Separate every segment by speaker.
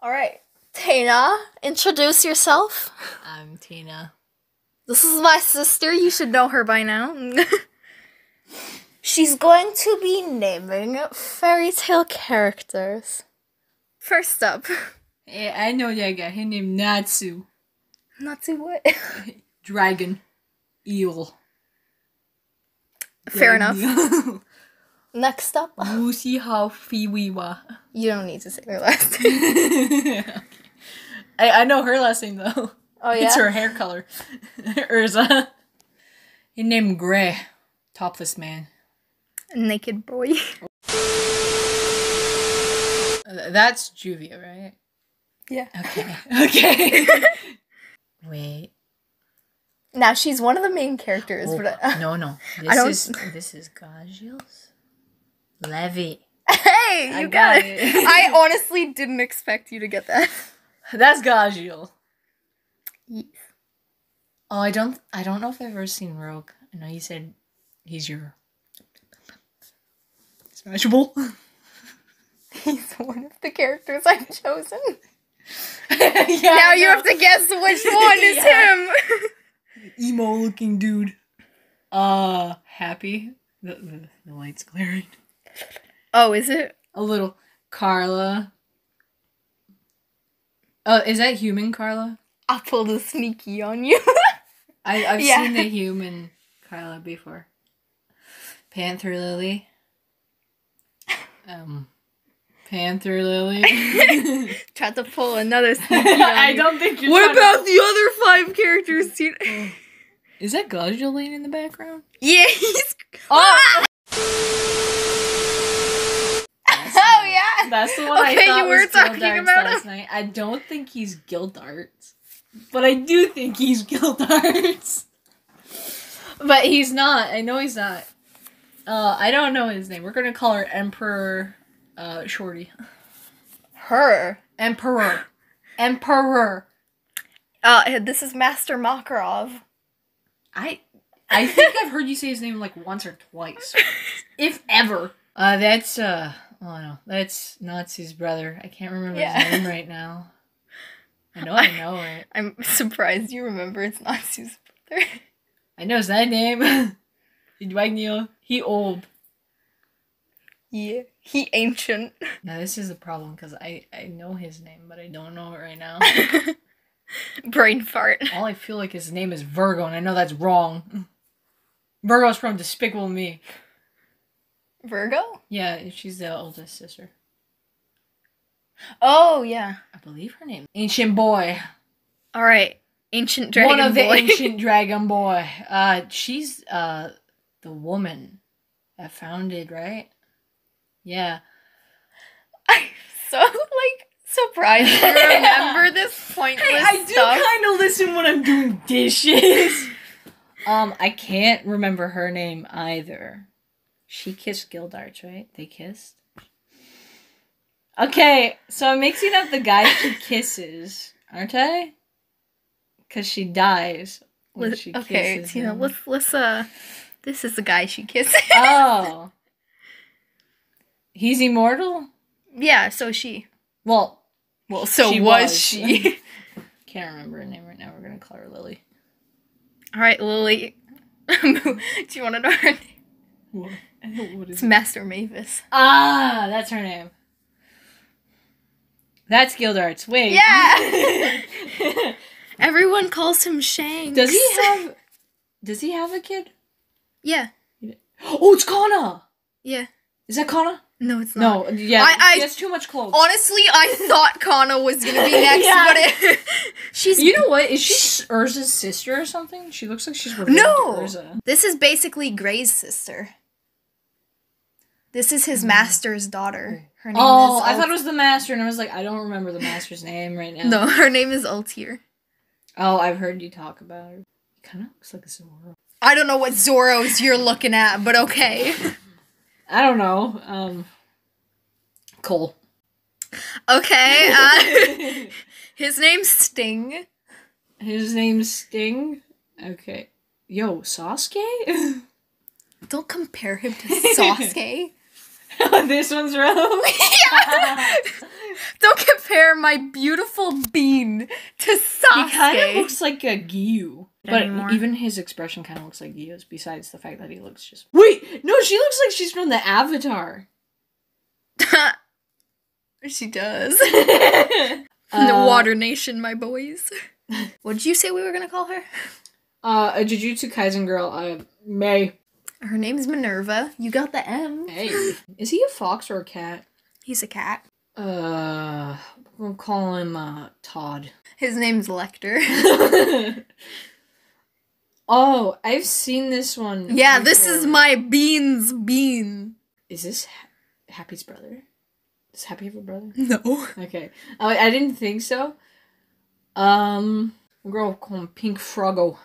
Speaker 1: All right, Tina, introduce yourself.
Speaker 2: I'm Tina.
Speaker 1: This is my sister. You should know her by now. She's going to be naming Fairy Tail characters. First up,
Speaker 2: Hey, I know that guy. His name Natsu.
Speaker 1: Natsu what?
Speaker 2: Dragon. Eel.
Speaker 1: Fair enough. Next up,
Speaker 2: Lucy How Fiwiwa.
Speaker 1: you don't need to say her last name.
Speaker 2: I, I know her last name though.
Speaker 1: Oh yeah.
Speaker 2: It's her hair color. Erza. His name Gray. Topless man.
Speaker 1: Naked boy.
Speaker 2: That's Juvia, right?
Speaker 1: Yeah.
Speaker 2: Okay. Okay. Wait.
Speaker 1: Now she's one of the main characters,
Speaker 2: Oh,
Speaker 1: but uh,
Speaker 2: no, no. This
Speaker 1: I don't-
Speaker 2: is this is Gajios. Levy.
Speaker 1: hey,
Speaker 2: I
Speaker 1: you got,
Speaker 2: got
Speaker 1: it.
Speaker 2: it.
Speaker 1: I honestly didn't expect you to get that.
Speaker 2: That's Gajiel.
Speaker 1: Yes.
Speaker 2: Oh, I don't. I don't know if I've ever seen Rogue. I know you said he's your smashable.
Speaker 1: He's one of the characters I've chosen.
Speaker 2: yeah,
Speaker 1: now you have to guess which one is
Speaker 2: Yeah.
Speaker 1: him.
Speaker 2: emo looking dude. Uh, happy. The, the, the light's glaring.
Speaker 1: Oh, is it?
Speaker 2: A little Carla. Oh, is that human Carla?
Speaker 1: I pulled a sneaky on you.
Speaker 2: I I've
Speaker 1: Yeah.
Speaker 2: seen the human Carla before. Panther Lily. Um, Panther Lily.
Speaker 1: Tried to pull another sneaky on
Speaker 2: I
Speaker 1: you.
Speaker 2: don't think you're.
Speaker 1: What
Speaker 2: trying to-
Speaker 1: about the other five characters? Tina?
Speaker 2: Is that Gajuline in the background?
Speaker 1: Yeah, he's.
Speaker 2: Oh,
Speaker 1: Oh yeah.
Speaker 2: That's the one I
Speaker 1: Okay,
Speaker 2: thought
Speaker 1: you were
Speaker 2: was
Speaker 1: talking
Speaker 2: Gildarts
Speaker 1: about
Speaker 2: last night. I don't think he's Gildarts, but I do think he's Gildarts. but he's not. I know he's not. Uh, I don't know his name. We're gonna call her Emperor, uh, Shorty.
Speaker 1: Her.
Speaker 2: Emperor. Emperor.
Speaker 1: Uh, this is Master Makarov.
Speaker 2: I I think I've heard you say his name like once or twice. if ever. Uh that's uh oh no, that's Natsu's brother. I can't remember
Speaker 1: Yeah.
Speaker 2: his name right now. I know I know it.
Speaker 1: I'm surprised you remember it's Natsu's brother.
Speaker 2: I know his that name. Edwagnio. He old.
Speaker 1: Yeah. He ancient.
Speaker 2: Now this is a problem because I, I know his name, but I don't know it right now.
Speaker 1: Brain fart.
Speaker 2: All I feel like his name is Virgo, and I know that's wrong. Virgo's from Despicable Me.
Speaker 1: Virgo?
Speaker 2: Yeah, she's the oldest sister.
Speaker 1: Oh, yeah.
Speaker 2: I believe her name. Ancient Boy.
Speaker 1: All right. Ancient dragon
Speaker 2: One of the
Speaker 1: boy.
Speaker 2: ancient dragon boy. Uh, she's uh the woman that founded, right? Yeah.
Speaker 1: I'm so like surprised you remember this pointless
Speaker 2: I do kind of listen when I'm doing dishes. um, I can't remember her name either. She kissed Gildarts, right? They kissed. Okay, so I'm mixing up the guy she kisses, aren't I? Because she dies when
Speaker 1: Let-
Speaker 2: she
Speaker 1: okay,
Speaker 2: kisses
Speaker 1: Tina,
Speaker 2: him.
Speaker 1: let's let's uh this is the guy she kisses.
Speaker 2: Oh. He's immortal?
Speaker 1: yeah, so she.
Speaker 2: Well,
Speaker 1: Well, so
Speaker 2: She
Speaker 1: was,
Speaker 2: was.
Speaker 1: she.
Speaker 2: can't remember her name right now. We're gonna call her Lily.
Speaker 1: All right, Lily. Do you want to know her name?
Speaker 2: What, what
Speaker 1: It's Master Mavis.
Speaker 2: Ah, that's her name. That's Gildarts. Wait.
Speaker 1: Yeah. Everyone calls him Shanks.
Speaker 2: does he have Does he have a kid?
Speaker 1: Yeah.
Speaker 2: Oh, it's Kana.
Speaker 1: Yeah.
Speaker 2: Is that Kana?
Speaker 1: No, it's not.
Speaker 2: No, yeah.
Speaker 1: I- I-
Speaker 2: has too much clothes.
Speaker 1: Honestly, I thought Kana was gonna be next,
Speaker 2: Yeah.
Speaker 1: but it, she's
Speaker 2: you know what? Is she Erza's sister or something? She looks like she's
Speaker 1: No! This is basically Gray's sister. This is his hmm. master's daughter. Her name
Speaker 2: Oh, I thought it was the master, and I was like, I don't remember the master's name right now.
Speaker 1: No, her name is Ultear.
Speaker 2: Oh, I've heard you talk about her. Kind of looks like a Zoro.
Speaker 1: I don't know what Zoros you're looking at, but okay.
Speaker 2: I don't know. Um, Cole.
Speaker 1: Okay, uh, his name's Sting.
Speaker 2: His name's Sting. Okay. Yo, Sasuke?
Speaker 1: Don't compare him to Sasuke.
Speaker 2: this one's wrong.
Speaker 1: Don't compare my beautiful bean to Sasuke.
Speaker 2: He kind of looks like a Gyu. But
Speaker 1: Anymore.
Speaker 2: even his expression kind of looks like Gyu's, besides the fact that he looks just. Wait! No, she looks like she's from the Avatar.
Speaker 1: she does.
Speaker 2: uh,
Speaker 1: the Water Nation, my boys. what did you say we were gonna call her?
Speaker 2: Uh, a Jujutsu Kaisen girl, uh, May.
Speaker 1: Her name's Minerva. You got the M.
Speaker 2: Hey. Is he a fox or a cat?
Speaker 1: He's a cat.
Speaker 2: Uh, we'll call him, uh, Todd.
Speaker 1: His name's Lecter.
Speaker 2: Oh, I've seen this one.
Speaker 1: yeah, this is my beans bean.
Speaker 2: Is this ha- Happy's brother? Does Happy have a brother?
Speaker 1: No.
Speaker 2: Okay. I, I didn't think so. Um, we'll go call him Pink Froggo.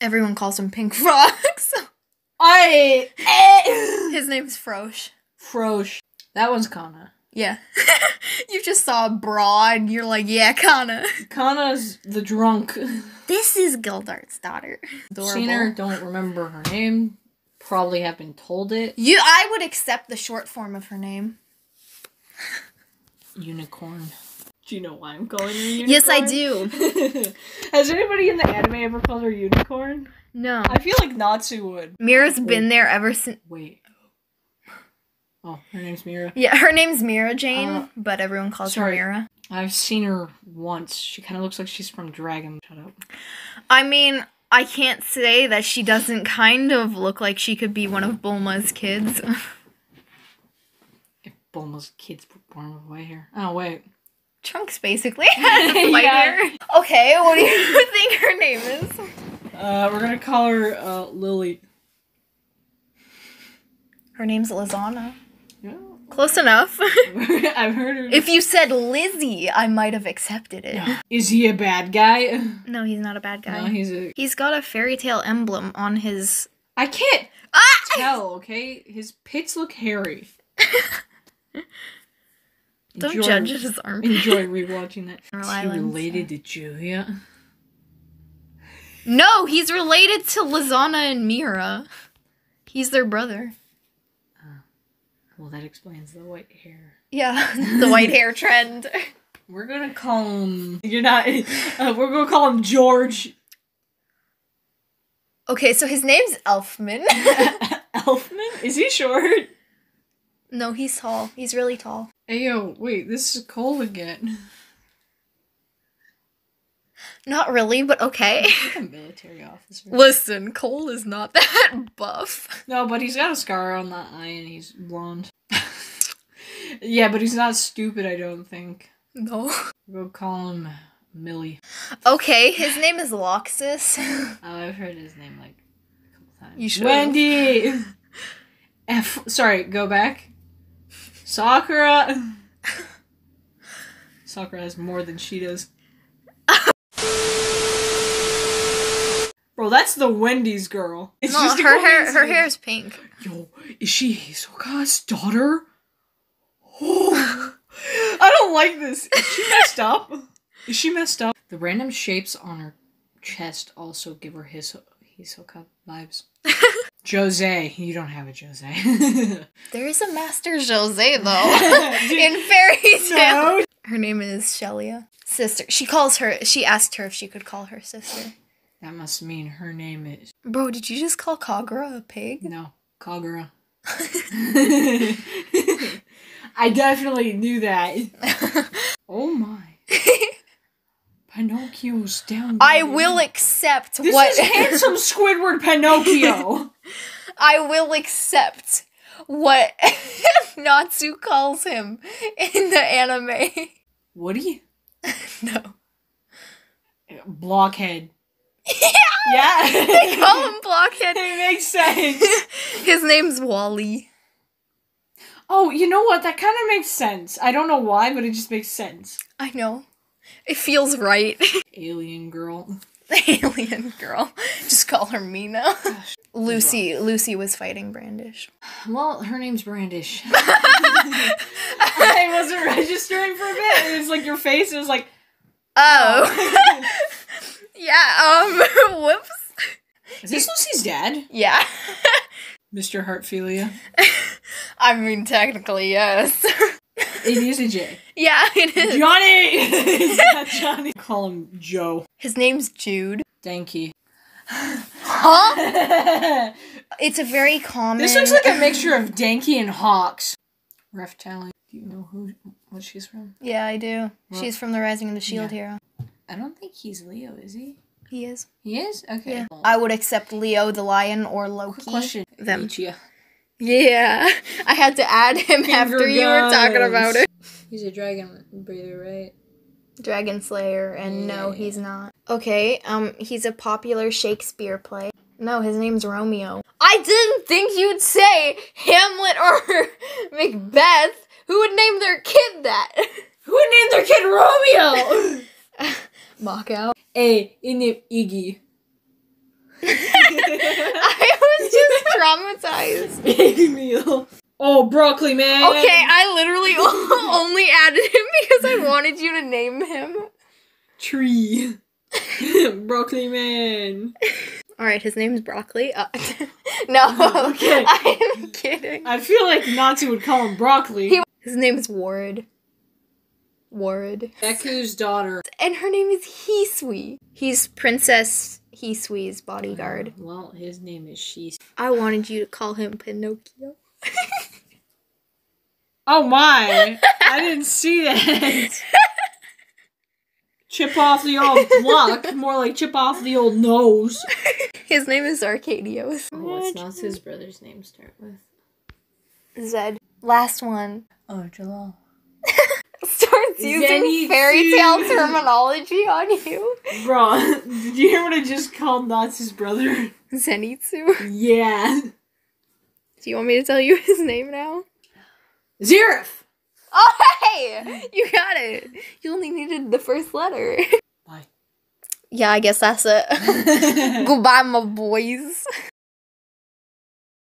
Speaker 1: Everyone calls him Pink Frogs.
Speaker 2: I. eh.
Speaker 1: His name's Frosh.
Speaker 2: Frosh. That one's Kana.
Speaker 1: Yeah. you just saw a bra and You're like, yeah, Kana.
Speaker 2: Kana's the drunk.
Speaker 1: This is Gildart's daughter.
Speaker 2: Seen her, don't remember her name. Probably have been told it.
Speaker 1: You, I would accept the short form of her name.
Speaker 2: Unicorn. Do you know why I'm calling her unicorn?
Speaker 1: Yes, I do.
Speaker 2: Has anybody in the anime ever called her unicorn?
Speaker 1: No.
Speaker 2: I feel like Natsu would.
Speaker 1: Mira's been there ever since.
Speaker 2: Wait. Oh, her name's Mira.
Speaker 1: Yeah, her name's Mira Jane,
Speaker 2: Uh,
Speaker 1: but everyone calls
Speaker 2: sorry.
Speaker 1: her Mira.
Speaker 2: I've seen her once. She kind of looks like she's from Dragon. Shut up.
Speaker 1: I mean, I can't say that she doesn't kind of look like she could be one of Bulma's kids.
Speaker 2: If Bulma's kids were born with white hair. Oh, wait.
Speaker 1: Trunks basically has white
Speaker 2: Yeah.
Speaker 1: hair. Okay, what do you think her name is?
Speaker 2: Uh, we're gonna call her uh, Lily.
Speaker 1: Her name's Lisanna.
Speaker 2: Yeah.
Speaker 1: Close enough.
Speaker 2: I've heard her.
Speaker 1: if you said Lizzie, I might have accepted it.
Speaker 2: Is he a bad guy?
Speaker 1: No, he's not a bad guy.
Speaker 2: No, he's a.
Speaker 1: He's got a Fairy Tail emblem on his.
Speaker 2: I can't
Speaker 1: Ah!
Speaker 2: tell. Okay, his pits look hairy.
Speaker 1: Don't
Speaker 2: Enjoy-
Speaker 1: judge his armpit.
Speaker 2: Enjoy rewatching that.
Speaker 1: Or
Speaker 2: he related to Julia?
Speaker 1: No, he's related to Lisanna and Mira. He's their brother.
Speaker 2: Well, that explains the white hair.
Speaker 1: Yeah, the white hair trend.
Speaker 2: We're gonna call him. You're not. Uh, we're gonna call him George
Speaker 1: Okay, so his name's Elfman.
Speaker 2: Elfman. Is he short?
Speaker 1: no, he's tall. He's really tall.
Speaker 2: Hey yo, wait, this is Cole again.
Speaker 1: Not really, but okay.
Speaker 2: Like a military officer.
Speaker 1: Listen, Cole is not that buff.
Speaker 2: No, but he's got a scar on the eye and he's blonde. yeah, but he's not stupid, I don't think.
Speaker 1: No.
Speaker 2: We'll call him Millie.
Speaker 1: Okay, his name is Laxus.
Speaker 2: Oh, I've heard his name like a couple times.
Speaker 1: You should've.
Speaker 2: Wendy! F- sorry, go back. Sakura! Sakura has more than she does. Bro, that's the Wendy's girl. It's
Speaker 1: no,
Speaker 2: just
Speaker 1: her hair her hair is pink.
Speaker 2: Yo, is she Hisoka's daughter? Oh, I don't like this. Is she messed up? Is she messed up? The random shapes on her chest also give her his Hisoka vibes. Jose, you don't have a Jose.
Speaker 1: There is a Master Jose though in Fairy Tail.
Speaker 2: no.
Speaker 1: Her name is Shelia. Sister. She calls her she asked her if she could call her sister.
Speaker 2: That must mean her name is
Speaker 1: Bro, did you just call Kagura a pig?
Speaker 2: no Kagura. I definitely knew that. Oh my. Pinocchio's down.
Speaker 1: I will accept what
Speaker 2: This
Speaker 1: what
Speaker 2: is handsome Squidward Pinocchio.
Speaker 1: I will accept what Natsu calls him in the anime.
Speaker 2: Woody?
Speaker 1: No.
Speaker 2: Blockhead.
Speaker 1: Yeah. They call him Blockhead.
Speaker 2: it makes sense.
Speaker 1: His name's Wally.
Speaker 2: Oh, you know what? That kind of makes sense. I don't know why, but it just makes sense.
Speaker 1: I know. It feels right.
Speaker 2: Alien girl.
Speaker 1: alien girl. Just call her Mina. Lucy Lucy was fighting Brandish.
Speaker 2: Well, her name's Brandish. I wasn't registering for a bit. It was like your face. It was like,
Speaker 1: Oh. oh. Yeah, um whoops.
Speaker 2: is this Lucy's dad?
Speaker 1: Yeah.
Speaker 2: Mr. Heartfilia.
Speaker 1: I mean technically yes.
Speaker 2: It is a J.
Speaker 1: Yeah, it is.
Speaker 2: Johnny! it's not Johnny. Call him Joe.
Speaker 1: His name's Jude.
Speaker 2: Danky.
Speaker 1: Huh? It's a very common.
Speaker 2: This looks like a mixture of Danky and Hawks. Raphtalia. Do you know who what she's from?
Speaker 1: Yeah, I do.
Speaker 2: What?
Speaker 1: She's from the Rising of the Shield hero.
Speaker 2: I don't think he's Leo, is he?
Speaker 1: He is.
Speaker 2: He is? Okay.
Speaker 1: Yeah. I would accept Leo the lion or Loki.
Speaker 2: quick question.
Speaker 1: Them.
Speaker 2: Michia.
Speaker 1: Yeah, I had to add him after you were talking about it.
Speaker 2: He's a dragon breather, right?
Speaker 1: Dragon Slayer, and no,
Speaker 2: Yeah.
Speaker 1: he's not. Okay, um, he's a popular Shakespeare play. No, his name's Romeo. I didn't think you'd say Hamlet or Macbeth. Who would name their kid that?
Speaker 2: Who would name their kid Romeo?
Speaker 1: Mock out.
Speaker 2: A in name Iggy.
Speaker 1: I was just traumatized.
Speaker 2: Big meal. Oh, broccoli man.
Speaker 1: Okay, I literally only added him because I wanted you to name him.
Speaker 2: Tree. broccoli man.
Speaker 1: All right, his name's Broccoli. Uh, no,
Speaker 2: Okay.
Speaker 1: I'm kidding.
Speaker 2: I feel like Natsu would call him broccoli.
Speaker 1: He- His is Ward. Ward.
Speaker 2: Deku's daughter.
Speaker 1: And her name is Hisui. He's Princess Hisui's bodyguard.
Speaker 2: Oh, well, his name is She.
Speaker 1: I wanted you to call him Pinocchio.
Speaker 2: Oh my! I didn't see that. chip off the old block, more like chip off the old nose.
Speaker 1: His name is Arcadios.
Speaker 2: Oh, what's Natsu's brother's name start with?
Speaker 1: Zed. Last one.
Speaker 2: Oh, Jellal.
Speaker 1: Starts using
Speaker 2: Zenitsu.
Speaker 1: Fairy Tail terminology on you.
Speaker 2: Bro, did you hear what I just called Natsu's brother?
Speaker 1: Zenitsu.
Speaker 2: Yeah.
Speaker 1: Do you want me to tell you his name now?
Speaker 2: Zeref!
Speaker 1: Oh, hey! You got it. You only needed the first letter.
Speaker 2: Bye.
Speaker 1: Yeah, I guess that's it. Goodbye, my boys.